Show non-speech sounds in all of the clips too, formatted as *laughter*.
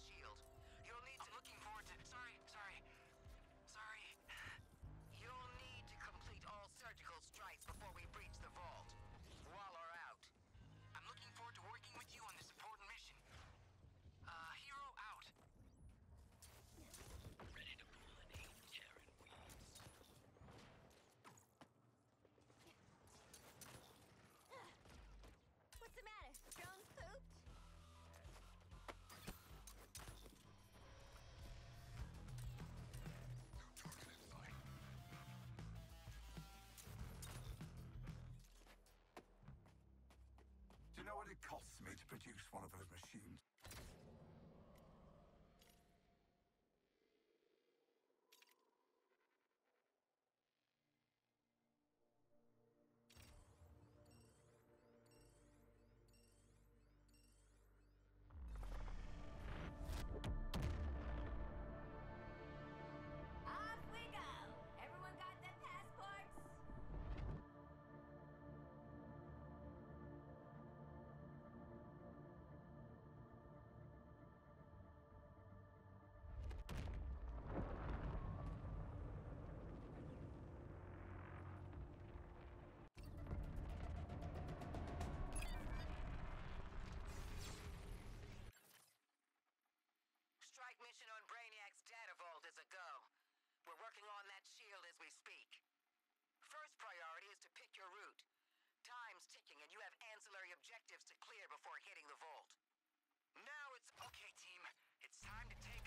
shield. costs me to produce one of those machines. Time to take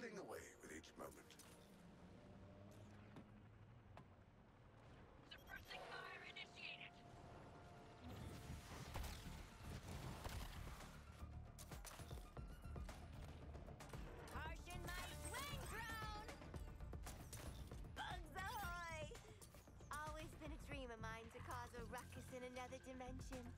whittling away with each moment. Suppressing fire initiated! Harshen my swing drone! Bugs ahoy! Always been a dream of mine to cause a ruckus in another dimension.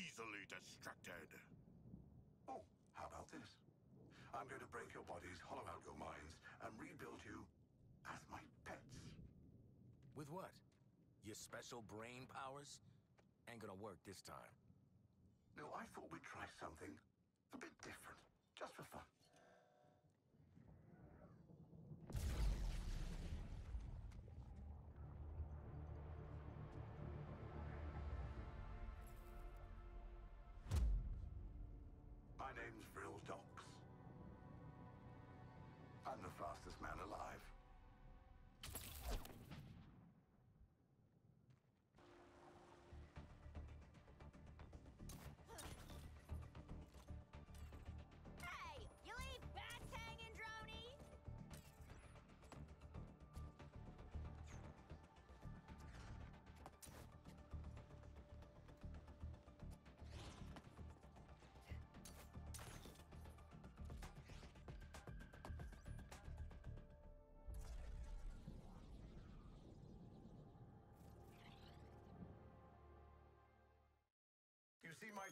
This group is easily distracted. Oh, how about this? I'm going to break your bodies, hollow out your minds, and rebuild you as my pets. With what? Your special brain powers? Ain't gonna work this time. No, I thought we'd try something a bit different, just for fun.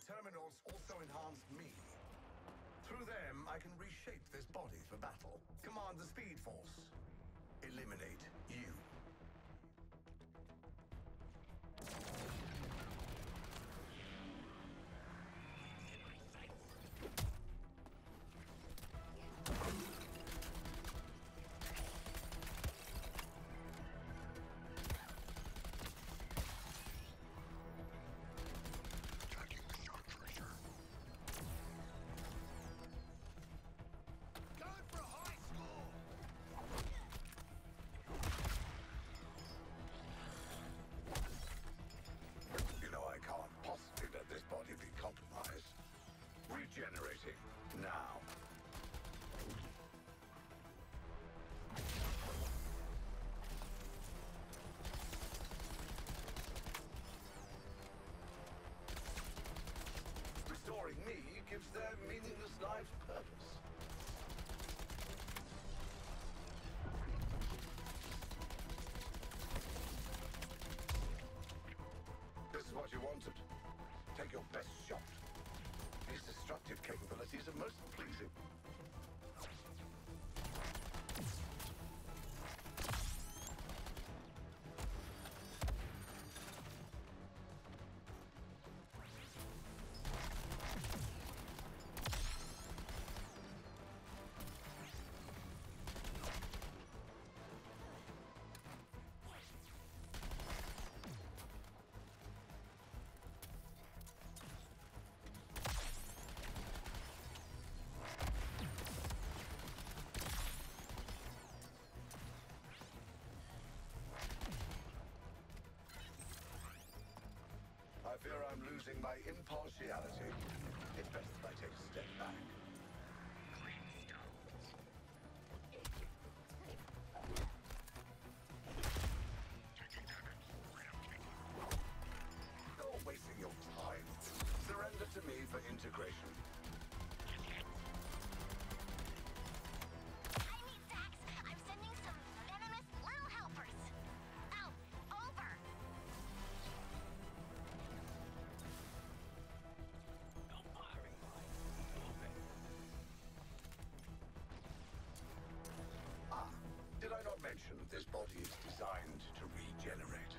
Terminals also enhance me. Through them, I can reshape this body for battle, command the Speed Force, eliminate you. What you wanted. Take your best shot. These destructive capabilities are most pleasing. Fear I'm losing my impartiality. It's best if I take a step back. That is designed to regenerate?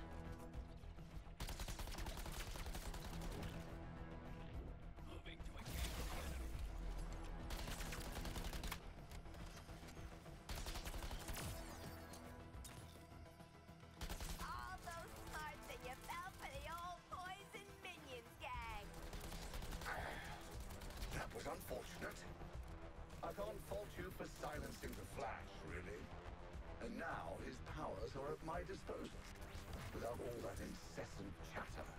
Moving to engage the enemy. All those smarts and you fell for the old poison minions gang. That was unfortunate. I can't fault you for silencing the Flash, really. And now are at my disposal. Without all that incessant chatter.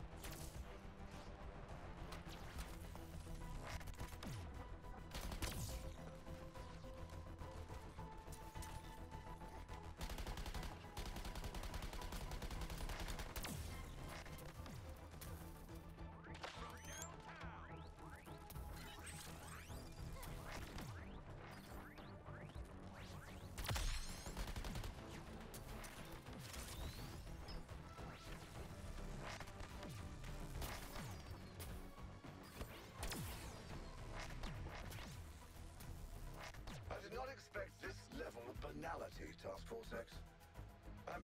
Finality, Task Force X. I'm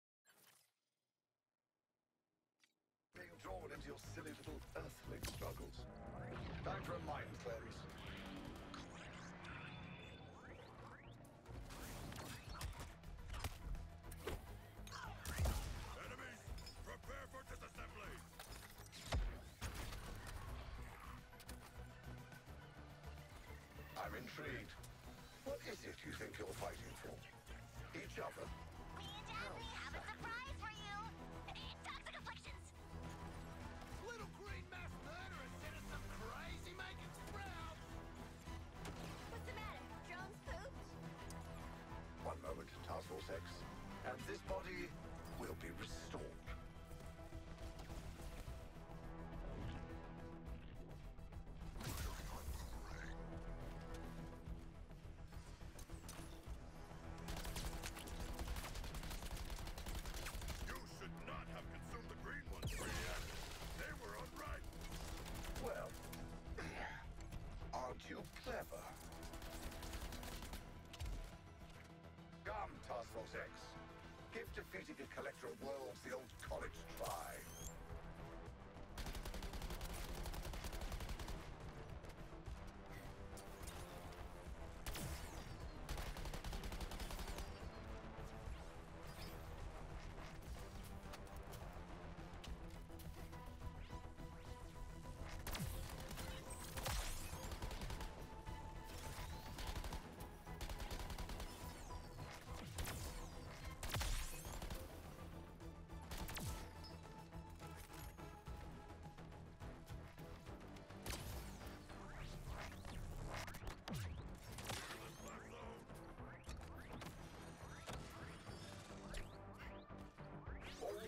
being drawn into your silly little earthling struggles. Time for a mind cleanse. Enemies, prepare for disassembly! I'm intrigued. What is it you think you're fighting? Each other? Me and Daphne have a surprise for you. Toxic afflictions. Little green mass murderer sent us some crazy. What's the matter? Drones pooped? One moment, Task Force X. And this body will be restored. Task Force X. Give a collector of worlds the old college try.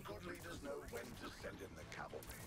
Good leaders know when to send in the cavalry.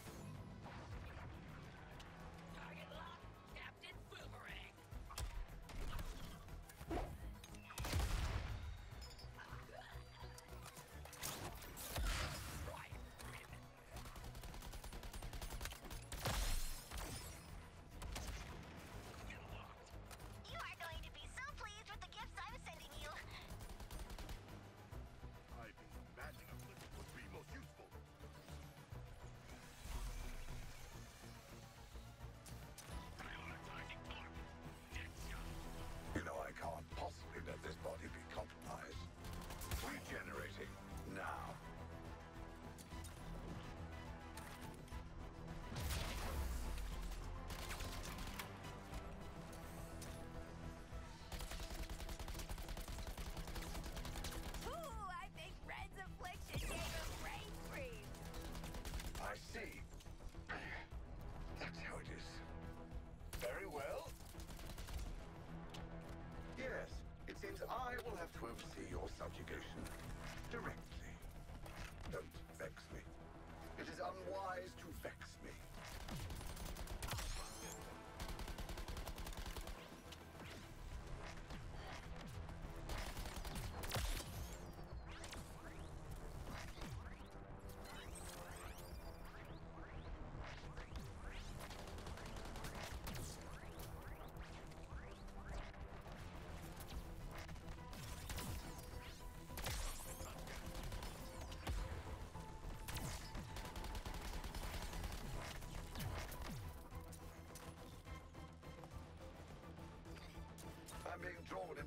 Directly.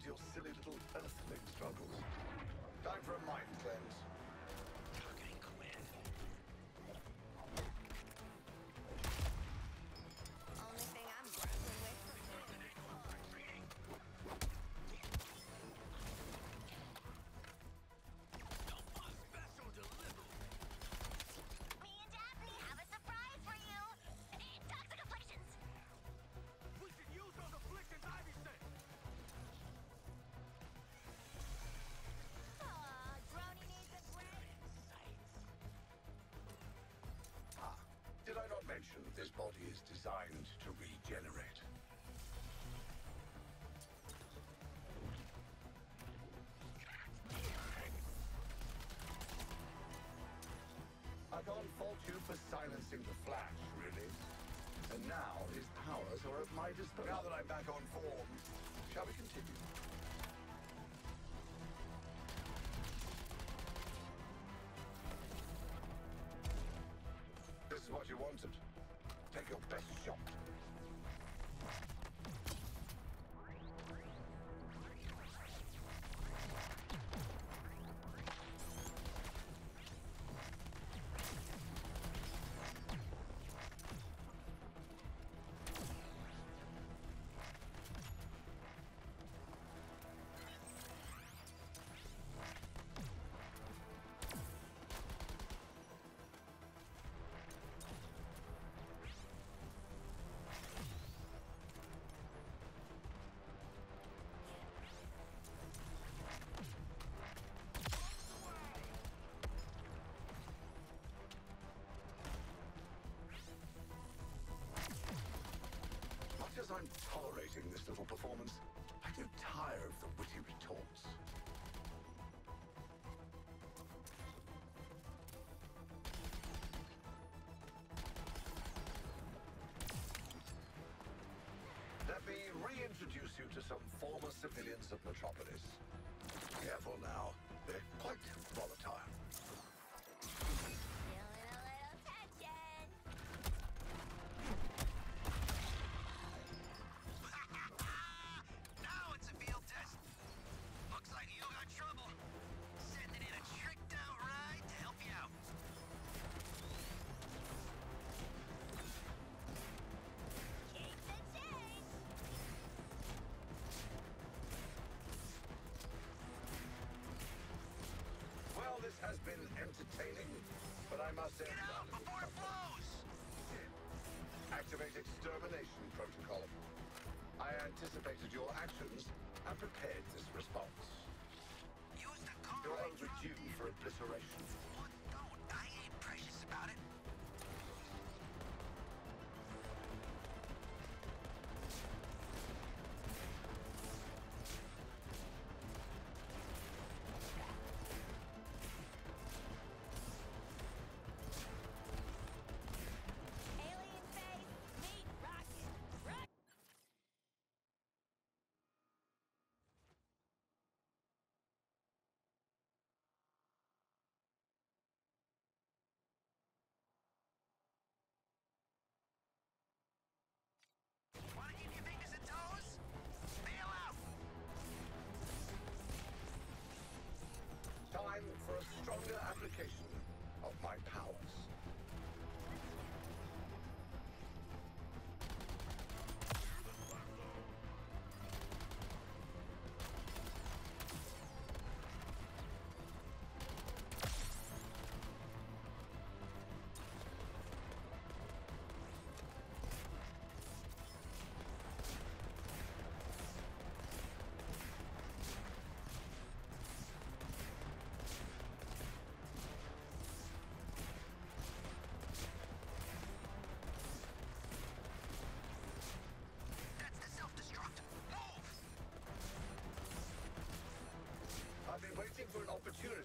Your silly little earthling struggles. Time for a mind this body is designed to regenerate? I can't fault you for silencing the Flash, really. And now his powers are at my disposal. Now that I'm back on form, shall we continue? I'm tolerating this little performance, I do tire of the witty retorts. Let me reintroduce you to some former civilians of Metropolis. Careful now, they're quite volatile. Has been entertaining, but I must end Get out before it flows. Activate extermination protocol. I anticipated your actions and prepared this response. Use the car You're overdue for obliteration. Time for a stronger for an opportunity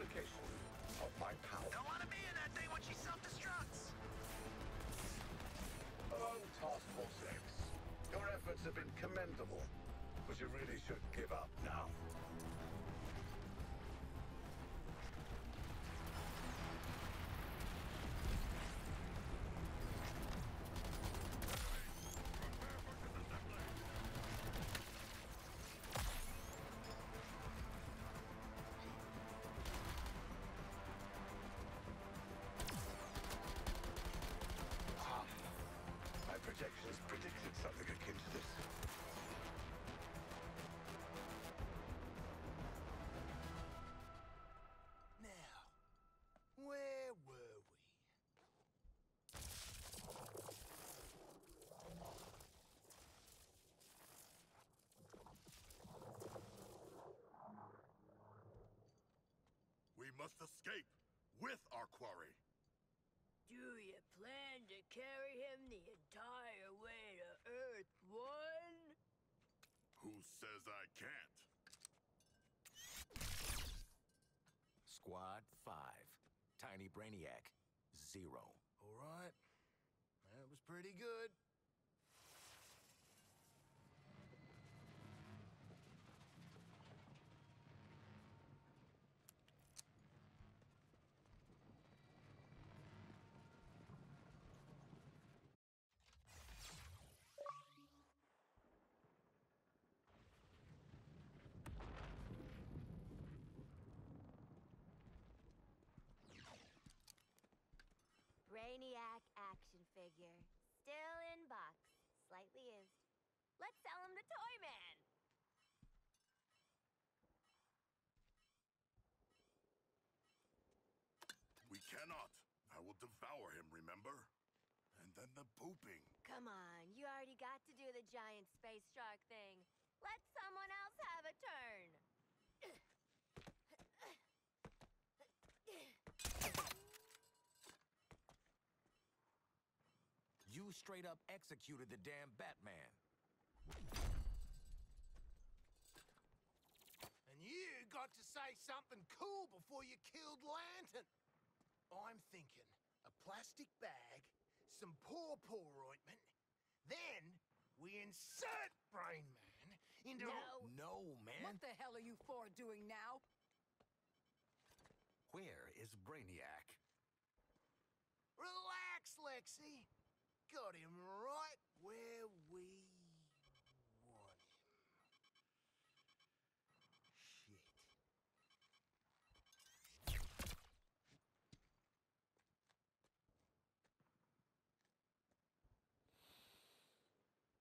of my power. Don't wanna be in that thing when she self-destructs. Oh, Task Force X. Your efforts have been commendable, but you really should give up must escape with our quarry. Do you plan to carry him the entire way to Earth One? Who says I can't? Squad 5. Tiny Brainiac, 0. All right. That was pretty good. Brainiac action figure. Still in box. Slightly used. Let's sell him to Toyman! We cannot. I will devour him, remember? And then the pooping. Come on, you already got to do the giant space shark thing. Let someone else have a turn. You straight up executed the damn Batman. And you got to say something cool before you killed Lantern. I'm thinking a plastic bag, some pawpaw ointment, then we insert Brain Man into. No. No, man. What the hell are you four doing now? Where is Brainiac? Relax, Lexi. Got him right where we want him. Shit.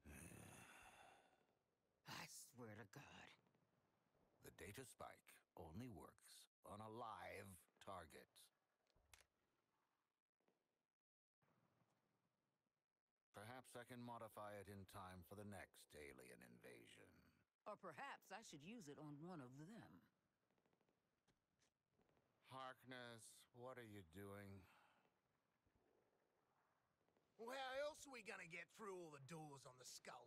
*sighs* I swear to God. The data spike only works on a live target. Perhaps I can modify it in time for the next alien invasion. Or perhaps I should use it on one of them. Harkness, what are you doing? Well, how else are we gonna get through all the doors on the skull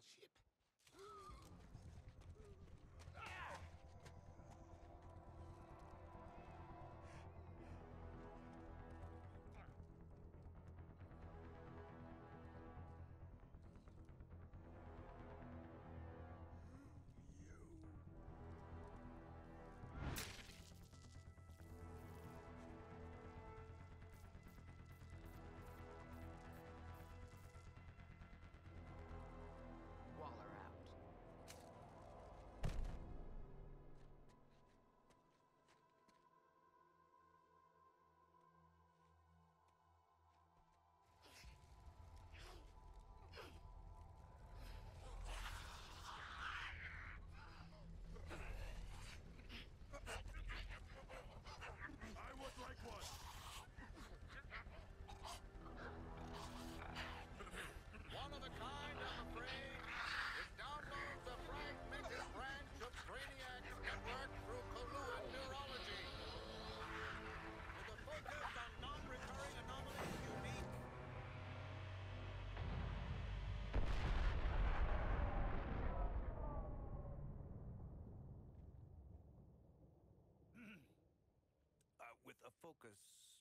focus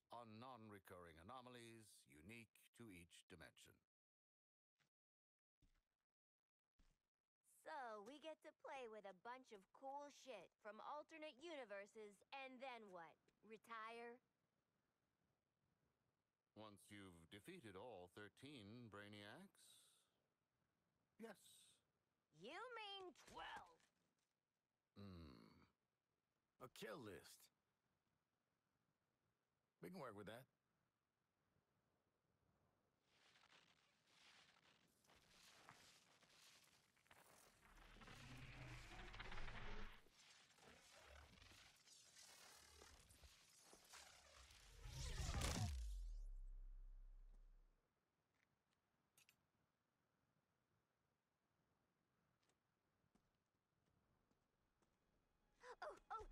on non recurring anomalies unique to each dimension. So, we get to play with a bunch of cool shit from alternate universes, and then what? Retire? Once you've defeated all 13 Brainiacs? Yes. You mean 12? Hmm. A kill list. We can work with that. Oh, oh,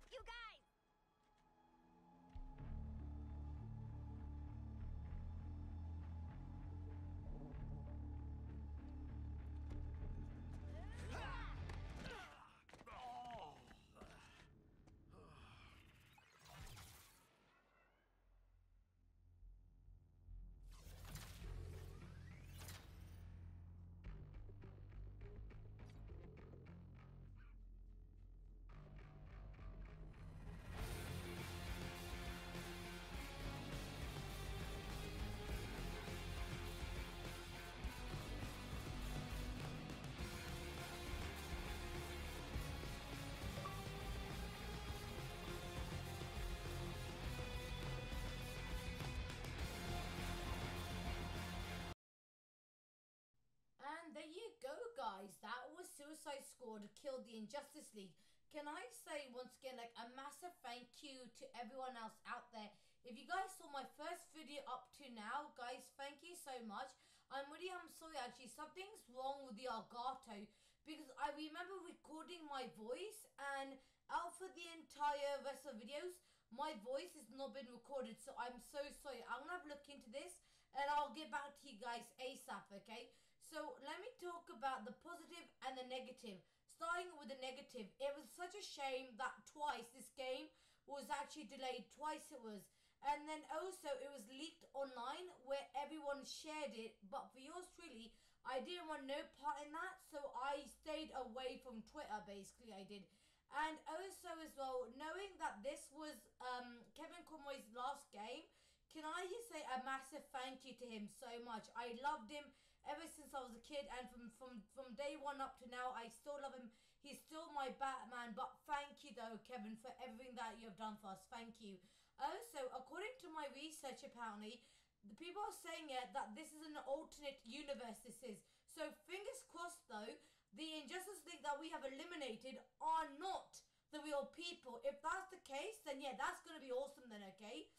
guys, that was Suicide Squad killed the Injustice League. Can I say once again, like a massive thank you to everyone else out there. If you guys saw my first video up to now, guys, thank you so much. I'm really, I'm sorry actually, something's wrong with the Elgato because I remember recording my voice and out for the entire rest of videos, my voice has not been recorded. So I'm so sorry. I'm gonna have a look into this and I'll get back to you guys ASAP, okay? So let me talk about the positive and the negative. Starting with the negative, it was such a shame that twice this game was actually delayed. Twice it was. And then also it was leaked online where everyone shared it. But for yours truly, I didn't want no part in that. So I stayed away from Twitter basically I did. And also as well, knowing that this was um, Kevin Conroy's last game, can I just say a massive thank you to him so much. I loved him ever since I was a kid, and from from from day one up to now, I still love him. He's still my Batman. But thank you though, Kevin, for everything that you have done for us. Thank you. Also, according to my research, apparently, the people are saying it that this is an alternate universe. This is so. Fingers crossed, though. The Injustice League that we have eliminated are not the real people. If that's the case, then yeah, that's gonna be awesome. Then okay.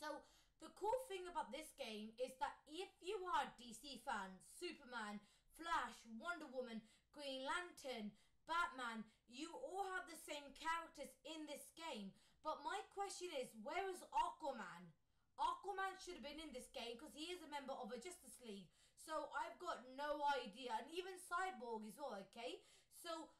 So the cool thing about this game is that if you are a DC fan, Superman, Flash, Wonder Woman, Green Lantern, Batman, you all have the same characters in this game. But my question is, where is Aquaman? Aquaman should have been in this game because he is a member of a Justice League. So I've got no idea. And even Cyborg as well, okay? So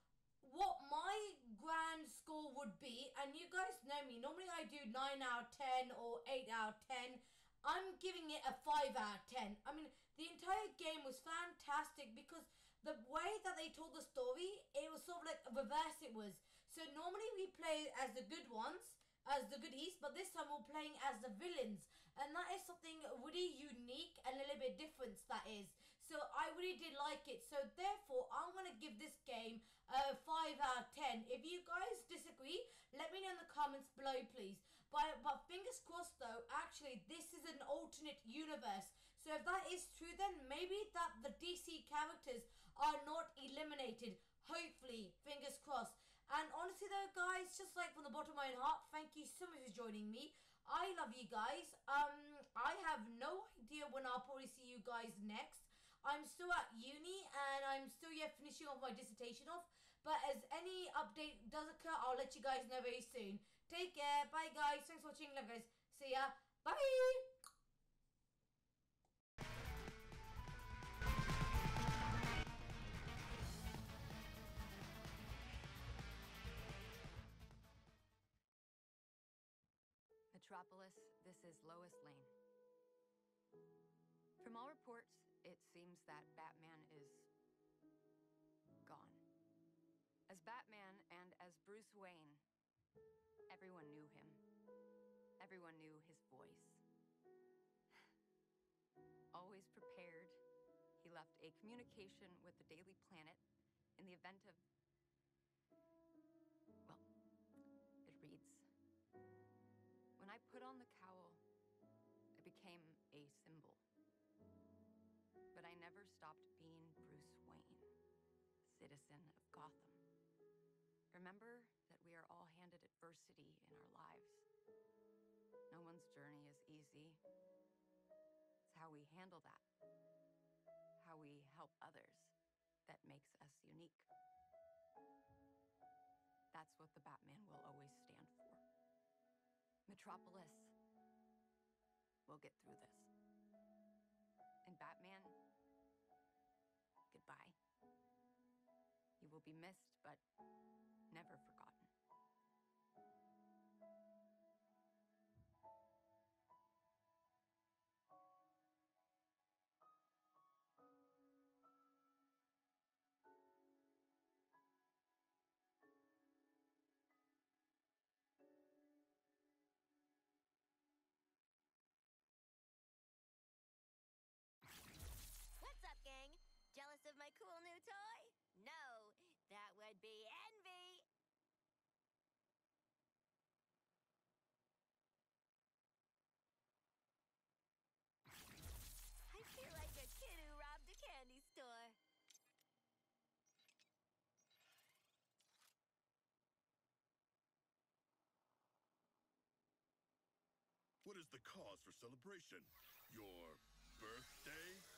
what my grand score would be, and you guys know me, normally I do 9 out of 10 or 8 out of 10. I'm giving it a 5 out of 10. I mean, the entire game was fantastic because the way that they told the story, it was sort of like reverse it was. So normally we play as the good ones, as the goodies, but this time we're playing as the villains. And that is something really unique and a little bit different that is. So I really did like it. So therefore, I'm going to give this game a 5 out of 10. If you guys disagree, let me know in the comments below, please. But, but fingers crossed, though, actually, this is an alternate universe. So if that is true, then maybe that the DC characters are not eliminated. Hopefully, fingers crossed. And honestly, though, guys, just like from the bottom of my heart, thank you so much for joining me. I love you guys. Um, I have no idea when I'll probably see you guys next. I'm still at uni and I'm still yet finishing off my dissertation off. But as any update does occur, I'll let you guys know very soon. Take care. Bye, guys. Thanks for watching. Love, guys. See ya. Bye. Metropolis, this is Lois Lane. From all reports, it seems that Batman is Batman and as Bruce Wayne, everyone knew him. Everyone knew his voice. *sighs* Always prepared, he left a communication with the Daily Planet in the event of. Well, it reads When I put on the cowl, it became a symbol. But I never stopped being Bruce Wayne, citizen of Gotham. Remember that we are all handed adversity in our lives. No one's journey is easy. It's how we handle that, how we help others, that makes us unique. That's what the Batman will always stand for. Metropolis. We'll get through this. And Batman, goodbye. You will be missed, but never forgotten. What's up, gang? Jealous of my cool new toy? No, that would be envy. I feel like a kid who robbed a candy store. the cause for celebration? Your birthday?